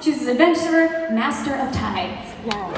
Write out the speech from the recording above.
chooses Adventurer, Master of Tides. Wow.